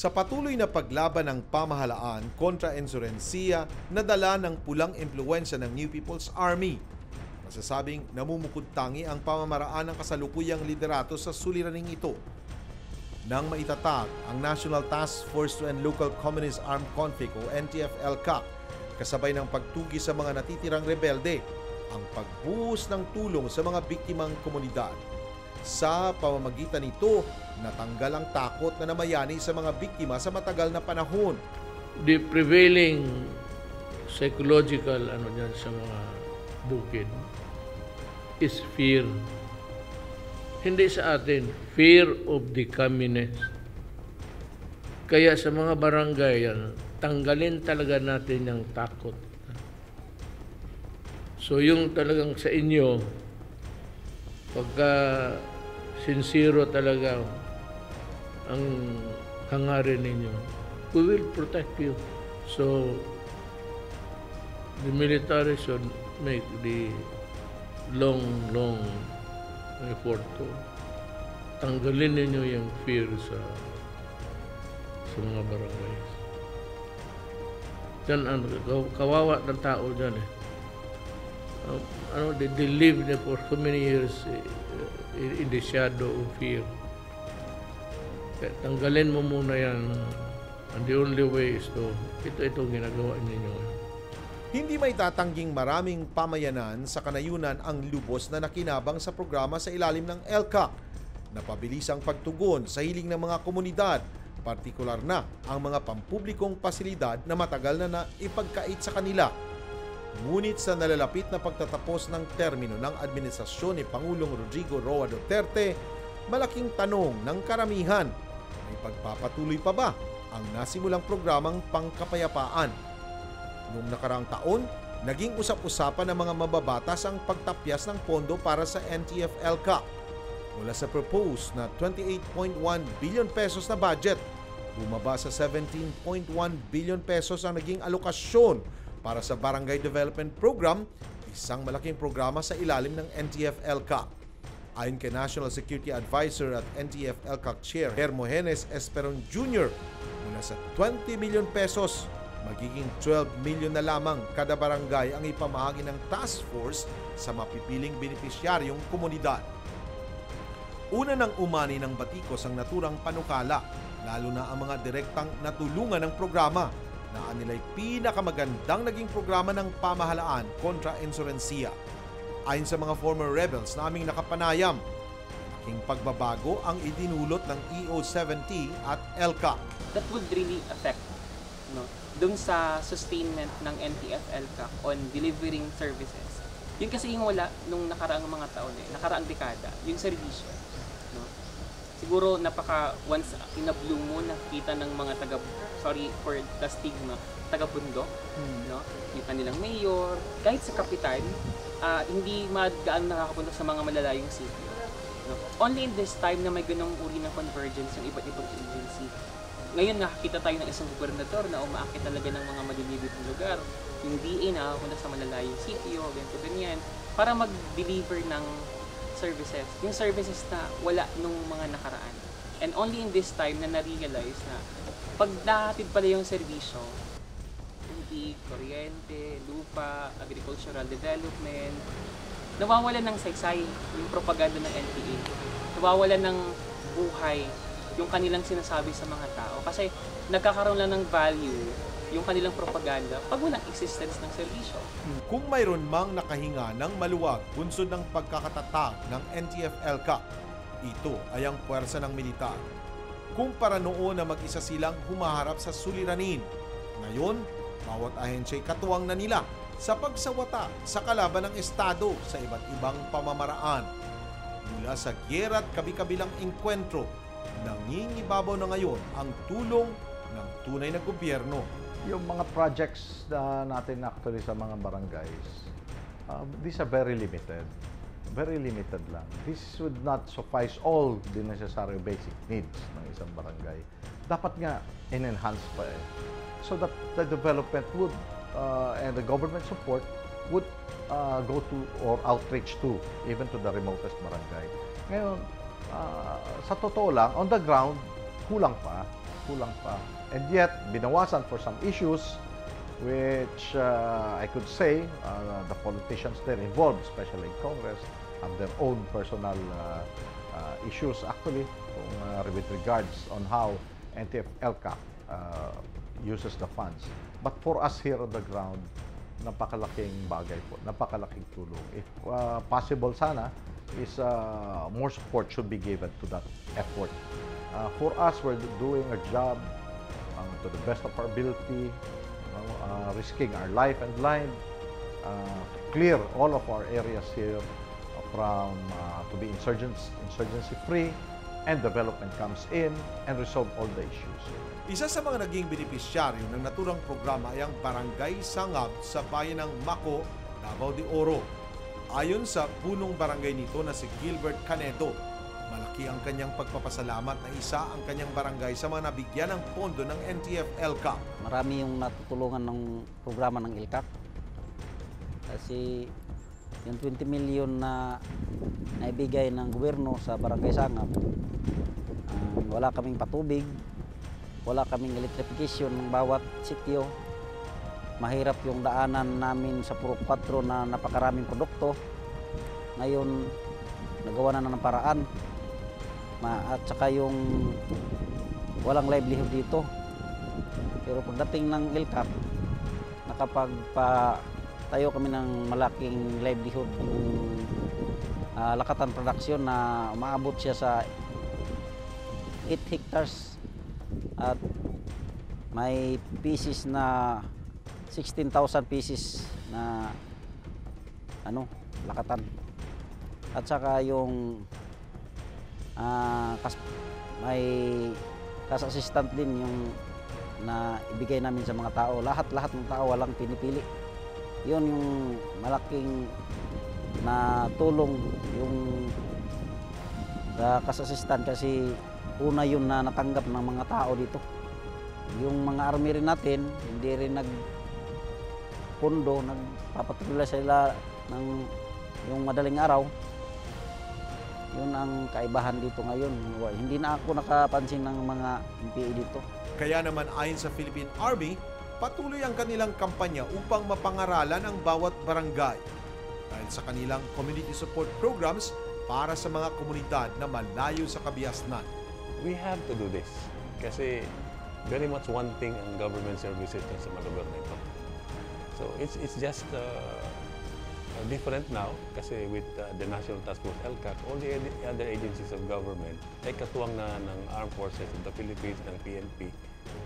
Sa patuloy na paglaban ng pamahalaan kontra insurensiya na dala ng pulang impluensya ng New People's Army, masasabing namumukod tangi ang pamamaraan ng kasalukuyang liderato sa suliraning ito. Nang maitatag ang National Task Force to End Local Communist Armed Conflict o NTF-LCAC kasabay ng pagtugi sa mga natitirang rebelde, ang pagbuhos ng tulong sa mga biktimang komunidad. Sa pamamagitan nito, natanggal ang takot na namayani sa mga biktima sa matagal na panahon. the prevailing psychological ano dyan sa mga bukid is fear. Hindi sa atin, fear of the communist. Kaya sa mga barangay, tanggalin talaga natin yung takot. So yung talagang sa inyo, pagka sincero talaga ang hangarin ninyo, we will protect you. So, the military should make the long, long effort to tanggalin ninyo yung fear sa sa mga barangays. Diyan, kaw- kawawa ng tao dyan eh. Um, ano, they, they live there for so many years eh, in, in the shadow of fear. Kaya tanggalin mo muna yan. And the only way is to, ito itong ginagawa ninyo. Hindi may tatangging maraming pamayanan sa kanayunan ang lubos na nakinabang sa programa sa ilalim ng LCAC. Napabilis ang pagtugon sa hiling ng mga komunidad, partikular na ang mga pampublikong pasilidad na matagal na naipagkait sa kanila. Ngunit sa nalalapit na pagtatapos ng termino ng administrasyon ni Pangulong Rodrigo Roa Duterte, malaking tanong ng karamihan, may pagpapatuloy pa ba ang nasimulang programang pangkapayapaan? Noong nakaraang taon, naging usap-usapan ng mga mababatas ang pagtapyas ng pondo para sa NTF-LCA. Mula sa proposed na 28.1 billion pesos na budget, bumaba sa 17.1 billion pesos ang naging alokasyon para sa Barangay Development Program, isang malaking programa sa ilalim ng NTF-LCA. Ayon kay National Security Advisor at NTF-LCAC Chair Hermogenes Esperon Jr., mula sa 20 million pesos, magiging 12 million na lamang kada barangay ang ipamahagi ng task force sa mapipiling benepisyaryong komunidad. Una nang umani ng batikos ang naturang panukala, lalo na ang mga direktang natulungan ng programa na anilay pinakamagandang naging programa ng pamahalaan kontra insurensiya. Ayon sa mga former rebels na aming nakapanayam, malaking pagbabago ang idinulot ng EO-70 at ELCA. that would really affect no dun sa sustainment ng NTF-LCAC on delivering services. Yun kasi yung wala nung nakaraang mga taon eh, nakaraang dekada, yung servisyo. Siguro napaka once in a blue moon nakita ng mga taga sorry for the stigma, taga bundok, no? Yung kanilang mayor, kahit sa kapital, ah, hindi magaan nakakapunta sa mga malalayong city. No? Only in this time na may ganong uri ng convergence ng iba't ibang agency. Ngayon nakakita tayo ng isang gobernador na umaakit talaga ng mga malilibit na lugar. Yung DA nakakapunta sa malalayong city o ganito ganyan para mag-deliver ng services. Yung services na wala nung mga nakaraan. And only in this time na na-realize na pag nahatid pala yung serbisyo, tubig, kuryente, lupa, agricultural development, nawawalan ng saysay yung propaganda ng NPA. Nawawalan ng buhay yung kanilang sinasabi sa mga tao. Kasi nagkakaroon lang ng value yung kanilang propaganda pag walang existence ng serbisyo. Kung mayroon mang nakahinga ng maluwag bunsod ng pagkakatatag ng NTF-ELCA, ito ay ang puwersa ng militar. Kumpara noon na mag-isa silang humaharap sa suliranin. Ngayon, bawat ahensya'y katuwang na nila sa pagsawata sa kalaban ng Estado sa iba't ibang pamamaraan. Mula sa gyera at kabi-kabilang enkwentro, nangingibabaw na ngayon ang tulong ng tunay na gobyerno Yung mga projects na natin actually sa mga barangays, uh, these are very limited. Very limited lang. This would not suffice all the necessary basic needs ng isang barangay. Dapat nga, in-enhance pa eh. So that the development would, uh, and the government support would uh, go to or outreach to, even to the remotest barangay. Ngayon, uh, sa totoo lang, on the ground, kulang pa. kulang pa. And yet, binawasan for some issues which uh, I could say uh, the politicians there involved, especially in Congress, have their own personal uh, uh, issues actually kung, uh, with regards on how NTF-ELCAC uh, uses the funds. But for us here on the ground, napakalaking bagay po, napakalaking tulong. If uh, possible sana, is uh, more support should be given to that effort. Uh, for us, we're doing our job um, to the best of our ability, you know, uh, risking our life and line uh, to clear all of our areas here from uh, to be insurgents, insurgency free, and development comes in and resolve all the issues. Isa sa mga naging benepisyaryo ng naturang programa ay ang Barangay Sangab sa bayan ng Mako, Davao de Oro. Ayon sa punong barangay nito na si Gilbert Canedo, malaki ang kanyang pagpapasalamat na isa ang kanyang barangay sa mga nabigyan ng pondo ng NTF-ELCA. Marami yung natutulungan ng programa ng ILCAC. Kasi yung 20 million na naibigay ng gobyerno sa Barangay Sangap, ah, wala kaming patubig, wala kaming electrification ng bawat sityo. Mahirap yung daanan namin sa Puro 4 na napakaraming produkto. Ngayon, nagawa na ng paraan. Ma at saka yung walang livelihood dito. Pero pagdating ng ILCAP, nakapagpa tayo kami ng malaking livelihood yung ah, Lakatan Production na umaabot siya sa 8 hectares at may pieces na 16,000 pieces na ano, lakatan. At saka yung ah, kas, may kas assistant din yung na ibigay namin sa mga tao. Lahat-lahat ng tao walang pinipili. Yun yung malaking na tulong yung sa kas assistant kasi una yun na natanggap ng mga tao dito. Yung mga army rin natin, hindi rin nag pundo, nagpapatrolya sila ng yung madaling araw. Yun ang kaibahan dito ngayon. Hindi na ako nakapansin ng mga MPA dito. Kaya naman ayon sa Philippine Army, patuloy ang kanilang kampanya upang mapangaralan ang bawat barangay dahil sa kanilang community support programs para sa mga komunidad na malayo sa kabiasnan. we have to do this kasi very much wanting ang government services dun sa mga ito. So it's it's just uh, uh, different now kasi with uh, the National Task Force LCAC, all the other agencies of government ay katuwang na ng Armed Forces of the Philippines, ng PNP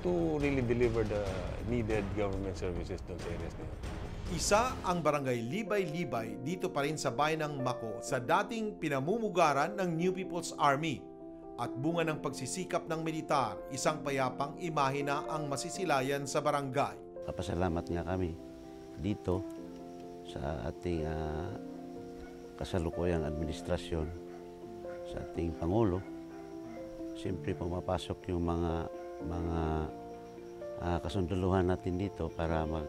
to really deliver the needed government services dun sa areas na yun. Isa ang barangay Libay-Libay dito pa rin sa bayan ng Mako sa dating pinamumugaran ng New People's Army. At bunga ng pagsisikap ng militar, isang payapang imahe na ang masisilayan sa barangay. Kapasalamat nga kami dito sa ating ah, kasalukuyang administrasyon, sa ating Pangulo. Siyempre pumapasok yung mga mga ah, kasunduluhan natin dito para mag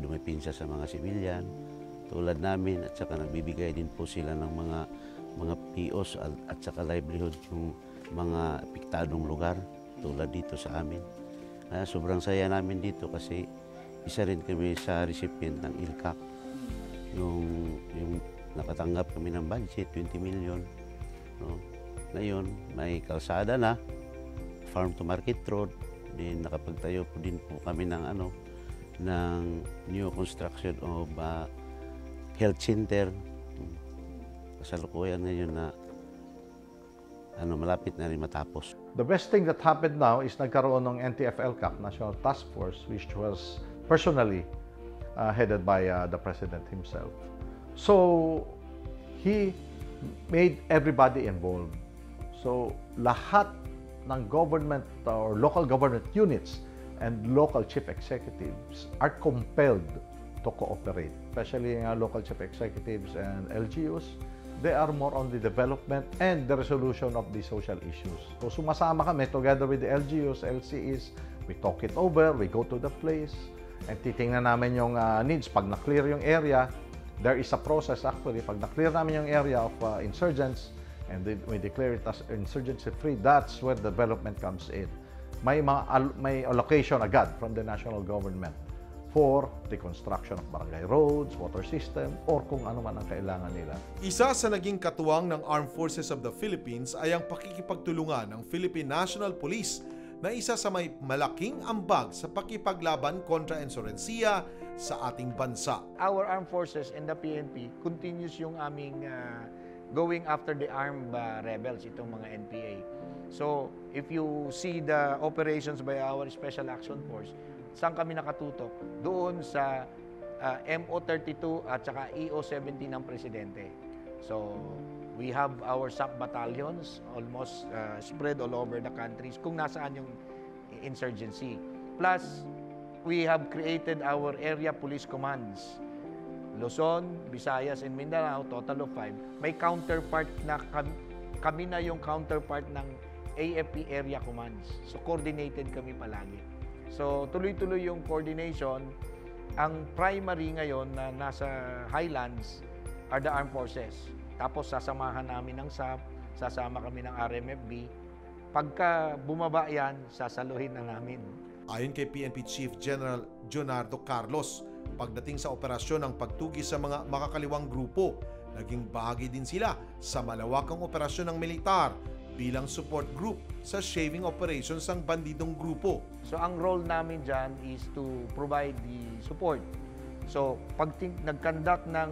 dumipinsa sa mga sibilyan tulad namin at saka nagbibigay din po sila ng mga mga POs at, at saka livelihood yung mga apektadong lugar tulad dito sa amin. Kaya sobrang saya namin dito kasi isa rin kami sa recipient ng ILCAC. Yung, yung nakatanggap kami ng budget, 20 million. No? Ngayon, may kalsada na, farm to market road. Then nakapagtayo po din po kami ng ano, ng new construction of uh, health center. Kasalukuyan ngayon na ano, malapit na rin matapos. The best thing that happened now is nagkaroon ng NTF-ELCAC, National Task Force, which was personally uh, headed by uh, the President himself. So, he made everybody involved. So, lahat ng government or local government units and local chief executives are compelled to cooperate, especially uh, local chief executives and LGUs. They are more on the development and the resolution of the social issues. So sumasama kami together with the LGUs, LCEs, we talk it over, we go to the place, and titingnan namin yung uh, needs. Pag na-clear yung area, there is a process actually. Pag na-clear namin yung area of uh, insurgents, and then we declare it as insurgency free, that's where development comes in. may, mga al- may allocation agad from the national government for the construction of barangay roads, water system, or kung ano man ang kailangan nila. Isa sa naging katuwang ng Armed Forces of the Philippines ay ang pakikipagtulungan ng Philippine National Police na isa sa may malaking ambag sa pakipaglaban kontra insurensiya sa ating bansa. our armed forces and the PNP continues yung aming uh, going after the armed uh, rebels, itong mga NPA. So, if you see the operations by our Special Action Force, saan kami nakatutok? Doon sa uh, MO-32 at saka EO-17 ng Presidente. So, we have our sub-battalions almost uh, spread all over the countries kung nasaan yung insurgency. Plus, we have created our area police commands. Luzon, Visayas, and Mindanao, total of five. May counterpart na kami, kami na yung counterpart ng AFP area commands. So, coordinated kami palagi. So, tuloy-tuloy yung coordination. Ang primary ngayon na nasa highlands are the armed forces. Tapos, sasamahan namin ng SAP, sasama kami ng RMFB. Pagka bumaba yan, sasaluhin na namin. Ayon kay PNP Chief General Leonardo Carlos, pagdating sa operasyon ng pagtugi sa mga makakaliwang grupo, naging bahagi din sila sa malawakang operasyon ng militar bilang support group sa shaving operations ng bandidong grupo. So ang role namin dyan is to provide the support. So pag nag-conduct ng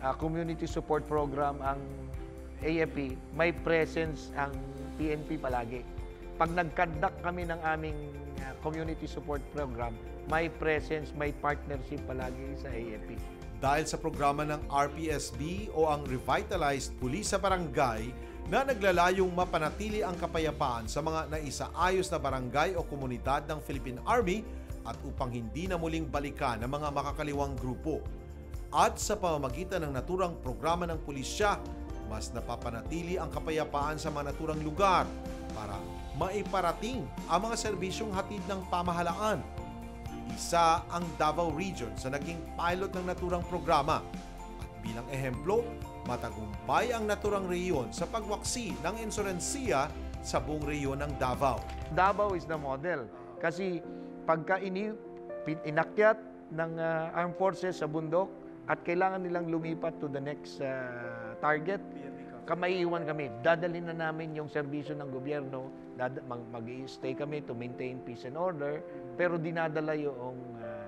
uh, community support program ang AFP, may presence ang PNP palagi. Pag nag-conduct kami ng aming uh, community support program, may presence, may partnership palagi sa AFP. Dahil sa programa ng RPSB o ang Revitalized Police sa Barangay na naglalayong mapanatili ang kapayapaan sa mga naisaayos na barangay o komunidad ng Philippine Army at upang hindi na muling balikan ng mga makakaliwang grupo. At sa pamamagitan ng naturang programa ng pulisya, mas napapanatili ang kapayapaan sa mga naturang lugar para maiparating ang mga serbisyong hatid ng pamahalaan isa ang Davao Region sa naging pilot ng naturang programa. At bilang ehemplo, matagumpay ang naturang reyon sa pagwaksi ng insurensiya sa buong reyon ng Davao. Davao is the model. Kasi pagka ini, inakyat ng uh, armed forces sa bundok at kailangan nilang lumipat to the next uh, target, kamaiiwan kami. Dadalhin na namin yung serbisyo ng gobyerno, mag- mag-stay kami to maintain peace and order, pero dinadala yung uh,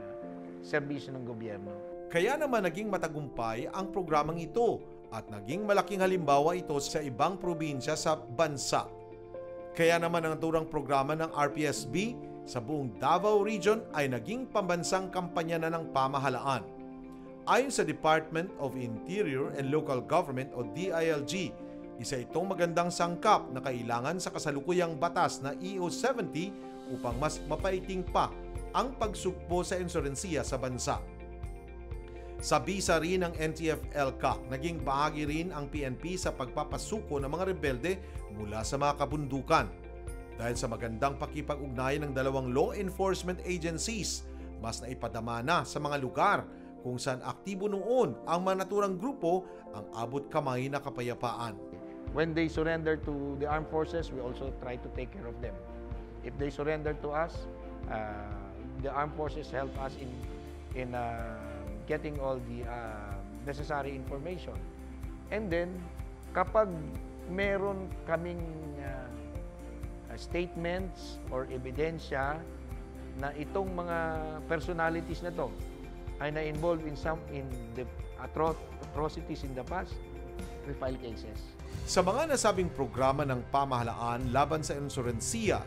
serbisyo ng gobyerno. Kaya naman naging matagumpay ang programang ito at naging malaking halimbawa ito sa ibang probinsya sa bansa. Kaya naman ang naturang programa ng RPSB sa buong Davao Region ay naging pambansang kampanya na ng pamahalaan. Ayon sa Department of Interior and Local Government o DILG, isa itong magandang sangkap na kailangan sa kasalukuyang batas na EO70 upang mas mapaiting pa ang pagsukpo sa insurensiya sa bansa. Sa bisa rin ng NTF-ELCAC, naging bahagi rin ang PNP sa pagpapasuko ng mga rebelde mula sa mga kabundukan. Dahil sa magandang pakipag-ugnayan ng dalawang law enforcement agencies, mas naipadama na sa mga lugar kung saan aktibo noon ang mga naturang grupo ang abot kamay na kapayapaan. When they surrender to the armed forces, we also try to take care of them. If they surrender to us, uh, the armed forces help us in in uh, getting all the uh, necessary information. And then, kapag meron kaming uh, statements or ebidensya na itong mga personalities na to ay na-involve in some in the atro- atrocities in the past, we file cases. Sa mga nasabing programa ng pamahalaan laban sa insurensiya,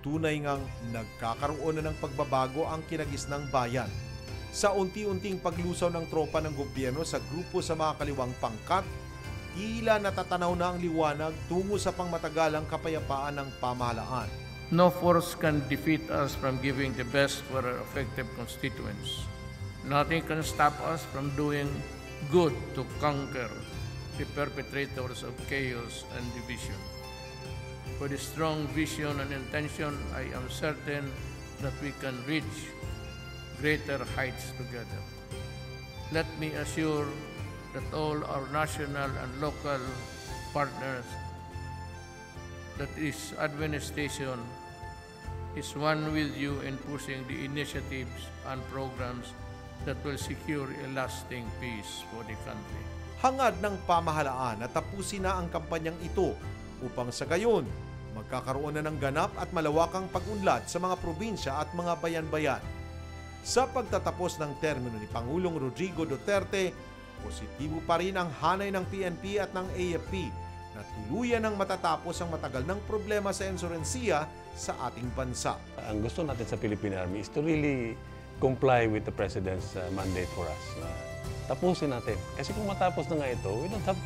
tunay ngang nagkakaroon na ng pagbabago ang kinagis ng bayan. Sa unti-unting paglusaw ng tropa ng gobyerno sa grupo sa mga kaliwang pangkat, tila natatanaw na ang liwanag tungo sa pangmatagalang kapayapaan ng pamahalaan. No force can defeat us from giving the best for our effective constituents. Nothing can stop us from doing good to conquer the perpetrators of chaos and division. With a strong vision and intention, I am certain that we can reach greater heights together. Let me assure that all our national and local partners that this administration is one with you in pushing the initiatives and programs that will secure a lasting peace for the country. Hangad ng pamahalaan na tapusin na ang kampanyang ito upang sa gayon magkakaroon na ng ganap at malawakang pag-unlad sa mga probinsya at mga bayan-bayan. Sa pagtatapos ng termino ni Pangulong Rodrigo Duterte, positibo pa rin ang hanay ng PNP at ng AFP na tuluyan ng matatapos ang matagal ng problema sa insurensiya sa ating bansa. Ang gusto natin sa Philippine Army is to really comply with the President's uh, mandate for us. na tapusin natin. Kasi kung matapos na nga ito, we don't have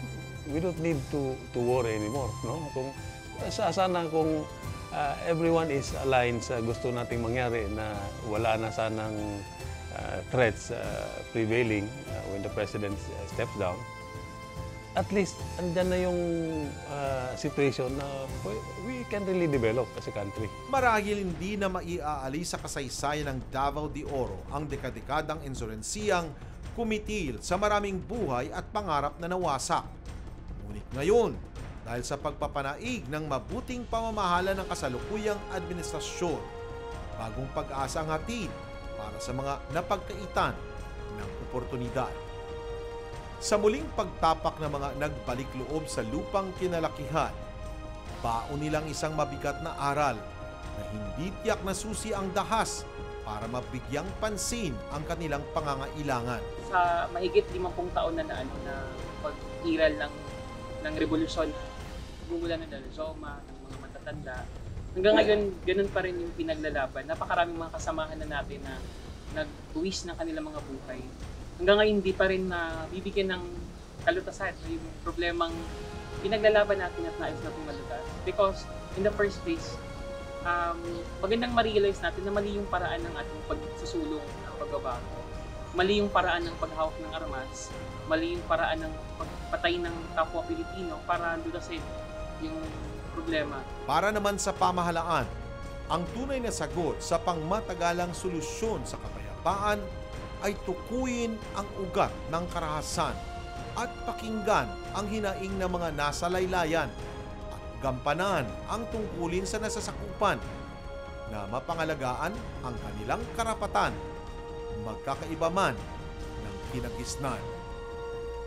we don't need to to worry anymore, no? Kung sa sana kung uh, everyone is aligned sa gusto nating mangyari na wala na sanang uh, threats uh, prevailing uh, when the president uh, steps down, at least andyan na yung uh, situation na we can really develop as a country. Marahil hindi na maiaalis sa kasaysayan ng Davao de Oro ang dekadekadang insurensiyang kumitil sa maraming buhay at pangarap na nawasak. Ngunit ngayon, dahil sa pagpapanaig ng mabuting pamamahala ng kasalukuyang administrasyon, bagong pag-asa ang hatid para sa mga napagkaitan ng oportunidad. Sa muling pagtapak ng mga nagbalik loob sa lupang kinalakihan, baon nilang isang mabigat na aral na hindi tiyak na susi ang dahas para mabigyang pansin ang kanilang pangangailangan. Sa mahigit 50 taon na na, ano, na pag-iral ng, ng revolusyon, gumula ng Dalzoma, ng mga matatanda, hanggang ngayon, ganun pa rin yung pinaglalaban. Napakaraming mga kasamahan na natin na nag-uwis ng kanilang mga buhay. Hanggang ngayon, hindi pa rin na bibigyan ng kalutasan yung problemang pinaglalaban natin at nais na pumalutas. Because in the first place, um, magandang ma-realize natin na mali yung paraan ng ating pagsusulong ng pagbabago. Mali yung paraan ng paghawak ng armas. Mali yung paraan ng pagpatay ng kapwa Pilipino para lutasin yung problema. Para naman sa pamahalaan, ang tunay na sagot sa pangmatagalang solusyon sa kapayapaan ay tukuyin ang ugat ng karahasan at pakinggan ang hinaing ng mga nasa laylayan at gampanan ang tungkulin sa nasasakupan na mapangalagaan ang kanilang karapatan magkakaiba man ng kinagisnan.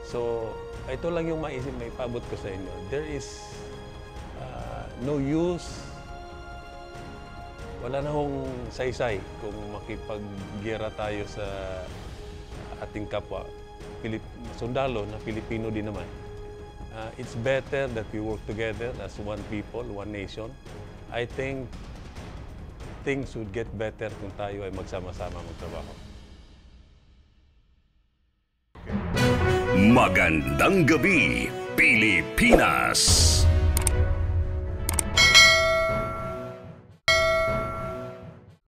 So, ito lang yung maisip may pabot ko sa inyo. There is uh, no use, wala na hong saysay kung makipaggera tayo sa ating kapwa, Pilip, sundalo na Pilipino din naman. Uh, it's better that we work together as one people, one nation. I think things would get better kung tayo ay magsama-sama magtrabaho. Magandang gabi, Pilipinas!